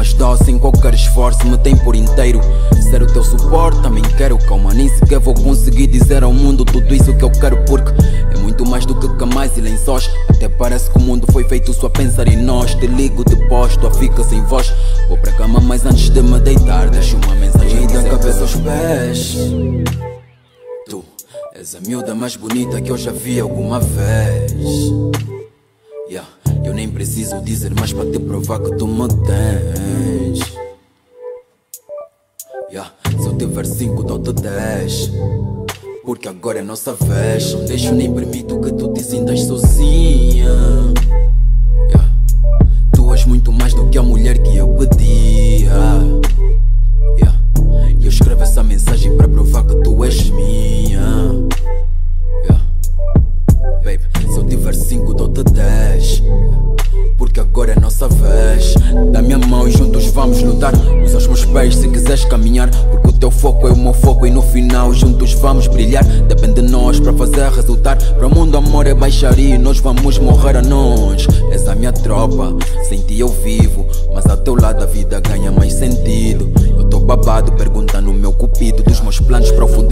que a mulher mais doce em qualquer esforço me tem por inteiro. Ser o teu suporte, também quero calma, nem sequer vou conseguir dizer ao mundo tudo isso que eu quero porque é muito mais do que camais e lençóis. Até parece que o mundo foi feito só a pensar em nós. Te ligo, te posto, a fica sem voz. Vou pra cama, mas antes de me deitar, deixo uma mensagem da cabeça aos pés. Tu és a miúda mais bonita que eu já vi alguma vez. Dizer mais para te provar que tu me tens. Yeah, se eu tiver cinco, dou-te dez. Porque agora é nossa vez. Não deixo nem permito que tu te sintas sozinha. Yeah. Tu és muito mais do que a mulher que eu pedia. Yeah. Eu escrevo essa mensagem para provar que tu és minha. Yeah. Baby, se eu tiver cinco, dou-te dez. Vamos lutar. Usa os meus pés se quiseres caminhar. Porque o teu foco é o meu foco e no final juntos vamos brilhar. Depende de nós para fazer resultar. Para o mundo amor é baixaria e nós vamos morrer a nós. És a minha tropa, sem ti eu vivo. Mas ao teu lado a vida ganha mais sentido. Eu tô babado perguntando o meu cupido dos meus planos para o futuro.